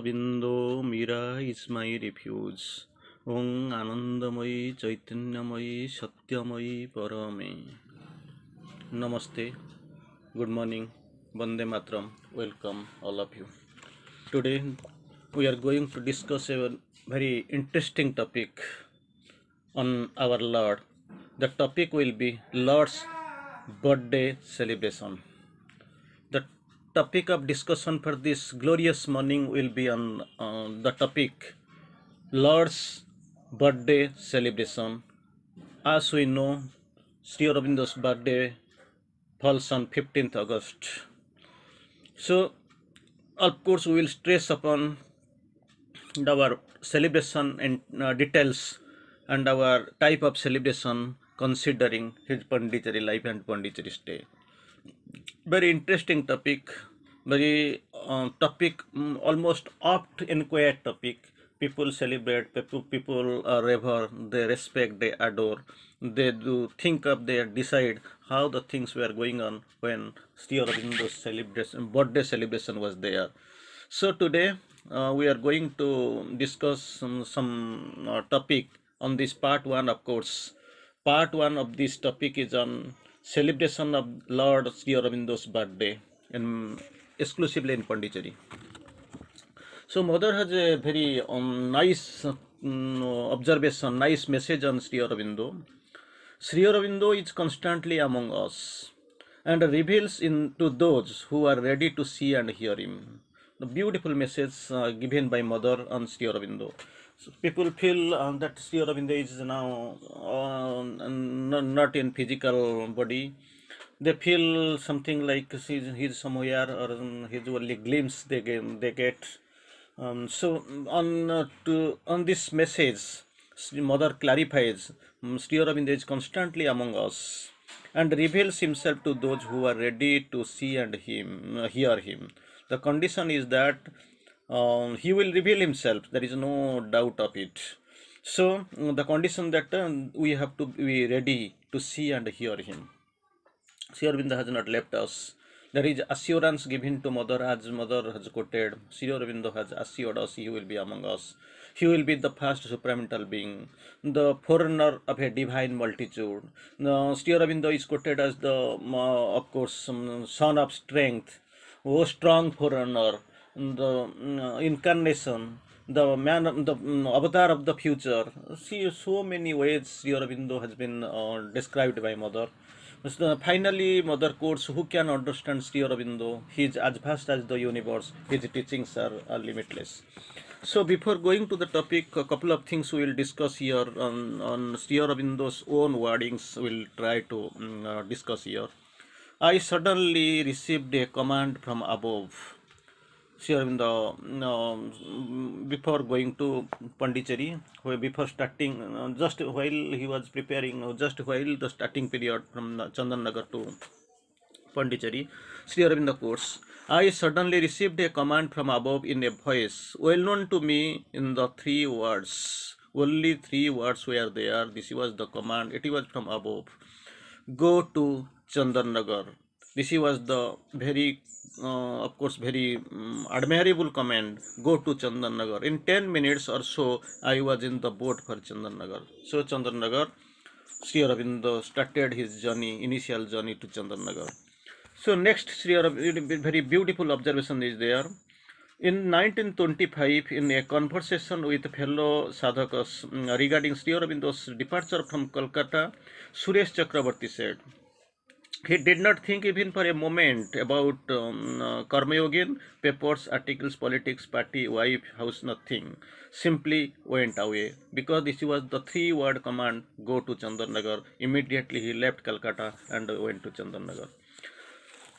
Aurobindo Mirra is my refuge. Om Anandamayi Chaitanyamayi Satyamayi Parame. नमस्ते। Good morning Vande Mataram. Welcome all of you. Today we are going to discuss a very interesting topic on our Lord. The topic will be Lord's birthday celebration. Topic of discussion for this glorious morning will be on uh, the topic lord's birthday celebration as we know Sri Aurobindo's birthday falls on 15th August. So, of course, we will stress upon our celebration and uh, details and our type of celebration considering his Pondicherry life and Pondicherry stay. Very interesting topic, very uh, topic, mm, almost oft inquired topic. People celebrate, people, people uh, revere, they respect, they adore, they do think of, they decide how the things were going on when Sri Aurobindo's celebration, birthday celebration was there. So today uh, we are going to discuss some, some uh, topic on this part one, of course. Part one of this topic is on celebration of Lord Sri Aurobindo's birthday, in, exclusively in Pondicherry. So mother has a very um, nice um, observation, nice message on Sri Aurobindo. Sri Aurobindo is constantly among us and reveals in to those who are ready to see and hear him. The beautiful message uh, given by mother on Sri Aurobindo. So people feel uh, that Sri Aurobindo is now uh, not in physical body. They feel something like he's, he's somewhere or um, he's only glimpse they get, they get um, so on uh, to on this message, Mother clarifies um, Sri Aurobindo is constantly among us and reveals himself to those who are ready to see and him uh, hear him. The condition is that um, he will reveal himself. There is no doubt of it. So mm, the condition that uh, we have to be ready to see and hear him. Sri Aurobindo has not left us. There is assurance given to Mother as Mother has quoted. Sri Aurobindo has assured us he will be among us. He will be the first supramental being, the forerunner of a divine multitude. The Sri Aurobindo is quoted as the, uh, of course, um, son of strength, oh strong forerunner, the uh, incarnation, the man, the um, avatar of the future. See, so many ways Aurobindo has been uh, described by Mother. So finally, Mother quotes, who can understand Sri Aurobindo? He is as vast as the universe. His teachings are, limitless. So before going to the topic, a couple of things we will discuss here on, on Sri Aurobindo's own wordings. We'll try to mm, uh, discuss here. I suddenly received a command from above. Sri Aurobindo, before going to Pondicherry, before starting, just while he was preparing, just while the starting period from Chandan Nagar to Pondicherry, Sri Aurobindo quotes, I suddenly received a command from above in a voice well known to me in the three words. Only three words were there. This was the command. It was from above. Go to Chandan This was the very, uh, of course, very um, admirable command. Go to Chandan Nagar. In 10 minutes or so, I was in the boat for Chandan Nagar. So, Chandan Nagar, Sri Aurobindo started his journey, initial journey to Chandan Nagar. So next Sri Aurobindo, very beautiful observation is there. In 1925, in a conversation with fellow sadhakas mm, regarding Sri Aurobindo's departure from Kolkata, Suresh Chakrabarti said, he did not think even for a moment about um, uh, Karma Yogin, papers, articles, politics, party, wife, house, nothing. Simply went away because this was the three word command go to Chandarnagar. Immediately he left Calcutta and went to Chandarnagar.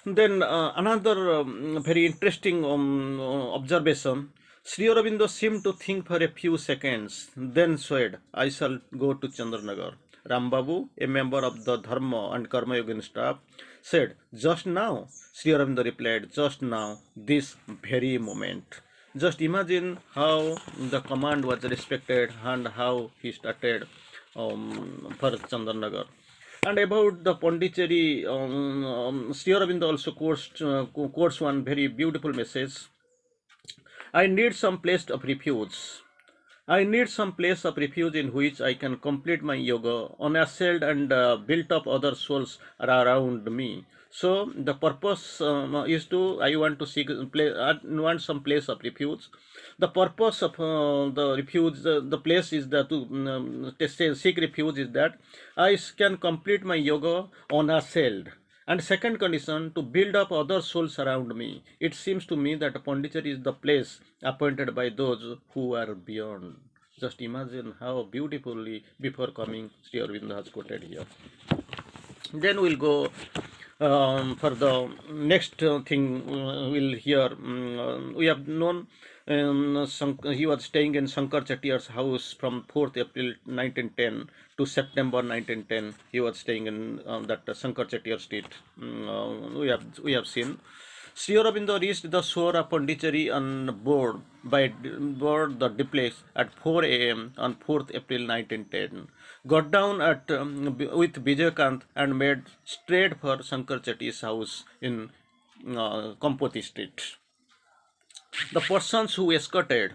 Then uh, another um, very interesting um, uh, observation. Sri Aurobindo seemed to think for a few seconds, then said, I shall go to Chandranagar. Rambabu, a member of the Dharma and Karma Yogin staff, said, Just now. Sri Aurobindo replied, Just now, this very moment. Just imagine how the command was respected and how he started um, for Chandranagar. And about the Pondicherry, um, um, Sri Aurobindo also quotes, uh, quotes one very beautiful message. I need some place of refuge. I need some place of refuge in which I can complete my yoga unassailed and uh, built up other souls are around me. So the purpose um, is to I want to seek play, I want some place of refuge. The purpose of uh, the refuge, the, the place is that to, um, seek refuge is that I can complete my yoga unassailed. And second condition, to build up other souls around me. It seems to me that Pondicherry is the place appointed by those who are beyond. Just imagine how beautifully before coming Sri Aurobindo has quoted here. Then we'll go um, for the next uh, thing uh, we'll hear. Um, we have known um, he was staying in Shankar Chettiar's house from 4th April 1910 to September 1910. He was staying in um, that uh, Shankar Chettiar street. Uh, we have we have seen. Sri Aurobindo reached the shore of Pondicherry on board by board the Dupleix at 4 a.m. on 4th April 1910. Got down at um, with Vijayakant and made straight for Shankar Chetty's house in uh, Kampoti Street. The persons who escorted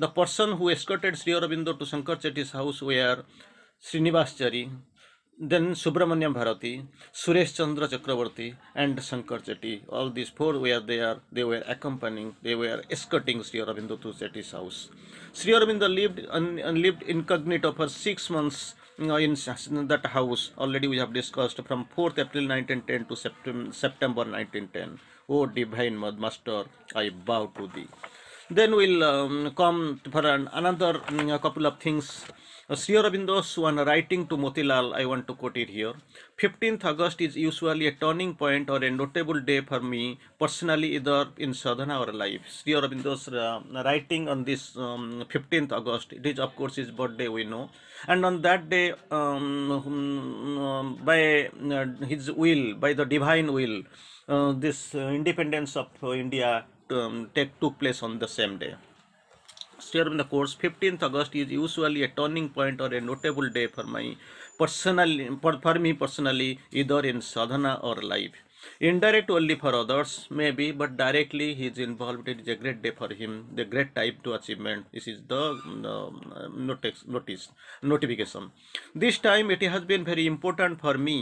the person who escorted Sri Aurobindo to Shankar Chetty's house were Srinivas Chari, then Subramanyam Bharati, Suresh Chandra Chakravarti, and Shankar Chetty. All these four were there. They were accompanying, they were escorting Sri Aurobindo to Chetty's house. Sri Aurobindo lived, un, lived incognito for six months in that house. Already we have discussed from 4th April 1910 to Septem- September 1910. O divine master, I bow to thee. Then we'll um, come for an, another um, couple of things. Sri Aurobindo's one writing to Motilal, I want to quote it here. 15th August is usually a turning point or a notable day for me personally, either in sadhana or life. Sri Aurobindo's uh, writing on this um, 15th August, it is of course his birthday, we know. And on that day, um, um, by uh, his will, by the divine will, uh, this uh, independence of India um, take, took place on the same day. Share in the course fifteen August is usually a turning point or a notable day for my personally for me personally either in sadhana or life indirect only for others may be but directly he is involve it is a great day for him the great type to achievement this is the notice notification this time it has been very important for me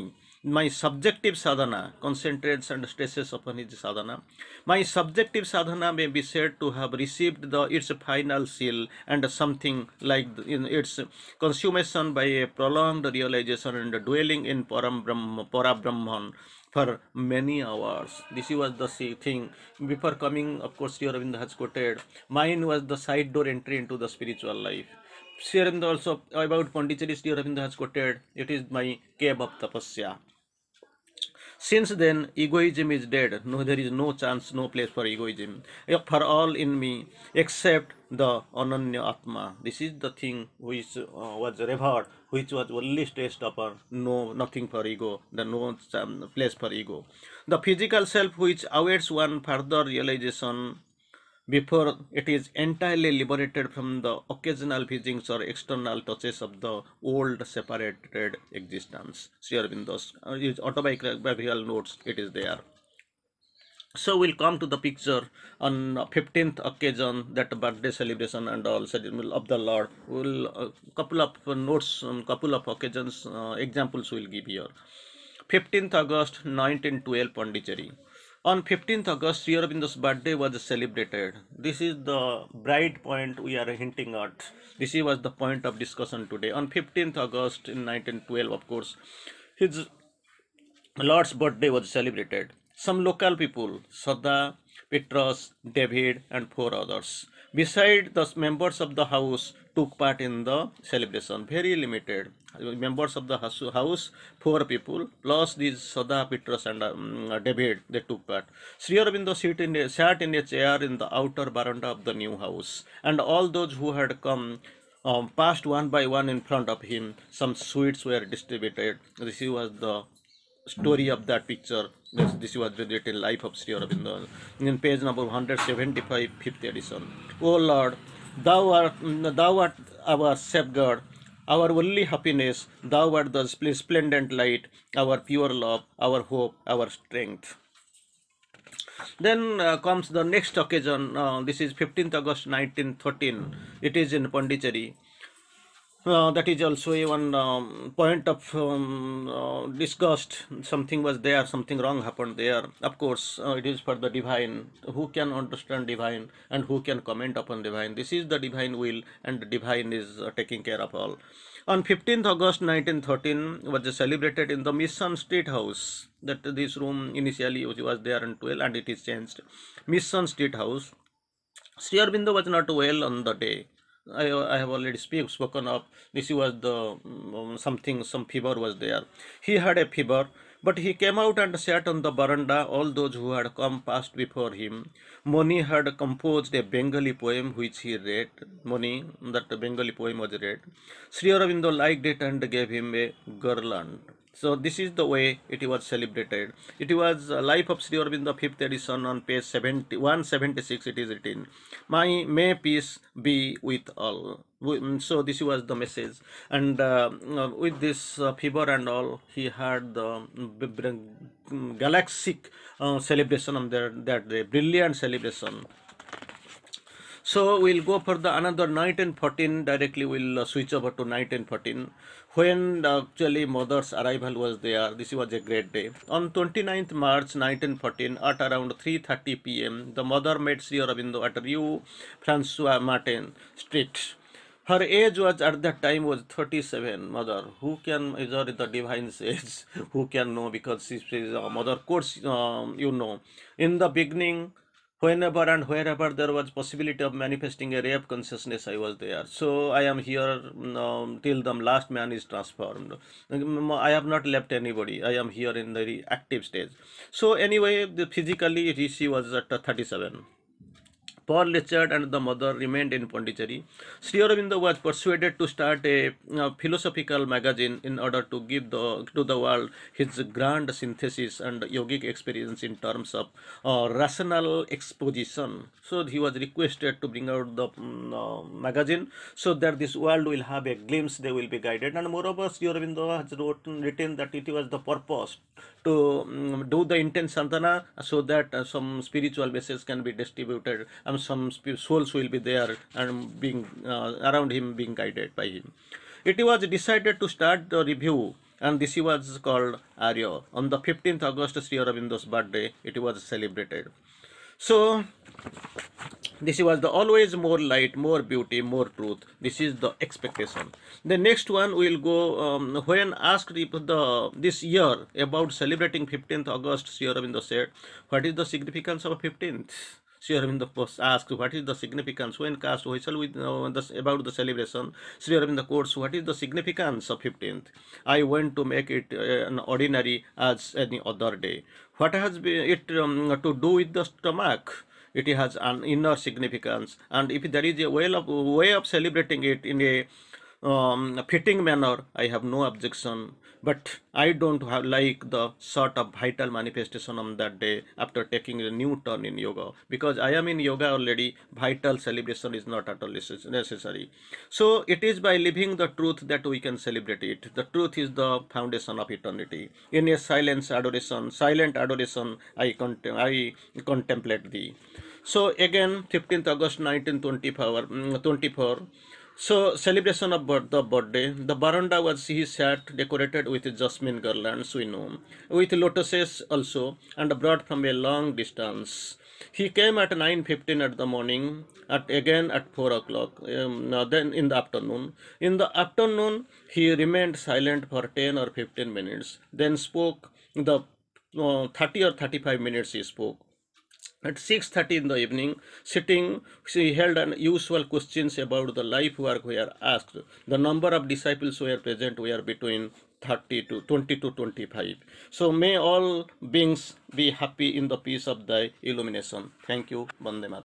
my subjective sadhana concentrates and stresses upon his sadhana. My subjective sadhana may be said to have received the its final seal and something like in its consummation by a prolonged realization and dwelling in Param Brahma, Parabrahman for many hours. This was the thing. Before coming, of course, Sri Aurobindo has quoted, mine was the side door entry into the spiritual life. Sri Aurobindo also, about Pondicherry, Sri Aurobindo has quoted, it is my cave of tapasya. Since then, egoism is dead. No, there is no chance, no place for egoism. For all in me, except the Ananya Atma. This is the thing which uh, was revered, which was only stressed upon. No, nothing for ego. The no um, place for ego. The physical self, which awaits one further realization before it is entirely liberated from the occasional visitings or external touches of the old separated existence. Sri Aurobindo's uh, autobiographical notes, it is there. So we'll come to the picture on 15th occasion, that birthday celebration and all of the Lord. We'll uh, couple of notes, um, couple of occasions, uh, examples we'll give here. 15th August 1912 Pondicherry. On 15th August, Sri Aurobindo's birthday was celebrated. This is the bright point we are hinting at. This was the point of discussion today. On 15th August in 1912, of course, his Lord's birthday was celebrated. Some local people, Sada, Petrus, David, and four others. Beside the members of the house took part in the celebration. Very limited members of the house, four people, plus these Sada, Petrus, and um, David, they took part. Sri Aurobindo sat in, sat in a chair in the outer veranda of the new house, and all those who had come um, passed one by one in front of him. Some sweets were distributed. This was the story of that picture. This, this was written Life of Sri Aurobindo in page number 175, fifth edition. O Lord, thou art, thou art our safeguard our only happiness, thou art the splendid light, our pure love, our hope, our strength. Then uh, comes the next occasion. Uh, this is 15th August 1913. It is in Pondicherry. Uh, that is also a one um, point of um, uh, disgust. Something was there, something wrong happened there. Of course, uh, it is for the divine. Who can understand divine and who can comment upon divine? This is the divine will, and divine is uh, taking care of all. On 15th August 1913 was celebrated in the Mission Street House. That this room initially was there 12 and it is changed. Mission Street House. Sri Aurobindo was not well on the day. I, I have already speak, spoken of this was the um, something some fever was there. He had a fever but he came out and sat on the veranda. All those who had come past before him. Moni had composed a bengali poem which he read. Moni that bengali poem was read. Sri aurobindo liked it and gave him a garland so this is the way it was celebrated. It was uh, Life of Sri Aurobindo, fifth edition on page 70, 176. It is written, "My may peace be with all." So this was the message, and uh, uh, with this uh, fever and all, he had the b- b- galaxic uh, celebration on that that day, brilliant celebration. So we'll go for the another 1914 directly we'll uh, switch over to 1914 when uh, actually mother's arrival was there this was a great day. On 29th March 1914 at around 3:30 pm the mother met Sri Aurobindo at Rue Francois Martin Street. Her age was at that time was 37 mother who can measure the divine age? Who can know? Because she is a mother course um, you know. In the beginning whenever and wherever there was possibility of manifesting a ray of consciousness i was there. So i am here um, till the last man is transformed. Um, i have not left anybody. I am here in the active stage. So anyway the physically rishi was at uh, 37 Paul Richard and the mother remained in Pondicherry. Sri Aurobindo was persuaded to start a philosophical magazine in order to give the, to the world his grand synthesis and yogic experience in terms of uh, rational exposition. So he was requested to bring out the mm, uh, magazine so that this world will have a glimpse, they will be guided. And moreover, Sri Aurobindo has written, written that it was the purpose to mm, do the intense sadhana so that uh, some spiritual message can be distributed and some souls will be there and being uh, around him being guided by him. It was decided to start the review and this was called arya. On the 15th august sri aurobindo's birthday it was celebrated. So this was the always more light more beauty more truth this is the expectation the next one will go um, when asked if the this year about celebrating 15th august sri aurobindo said what is the significance of 15th Sri Aurobindo asked what is the significance when cast whistle with uh, the, about the celebration. Sri Aurobindo quotes what is the significance of 15th. I went to make it uh, an ordinary as any other day. What has been it um, to do with the stomach? It has an inner significance. And if there is a way of way of celebrating it in a um, fitting manner i have no objection. But i don't have like the sort of vital manifestation on that day after taking a new turn in yoga. Because i am in yoga already vital celebration is not at all necess- necessary. So it is by living the truth that we can celebrate it. The truth is the foundation of eternity. In a silence adoration silent adoration i, contem- I contemplate thee. So again, 15th August 1924, mm, 24. So celebration of the birthday. The veranda was he sat decorated with jasmine garlands, we know, with lotuses also, and brought from a long distance. He came at 9.15 at the morning, at again at 4 o'clock, um, then in the afternoon. In the afternoon, he remained silent for 10 or 15 minutes, then spoke the uh, 30 or 35 minutes he spoke at 6.30 in the evening, sitting, she held an usual questions about the life work were asked. The number of disciples were present were between 30 to 20 to 25. So may all beings be happy in the peace of thy illumination. Thank you, Bande.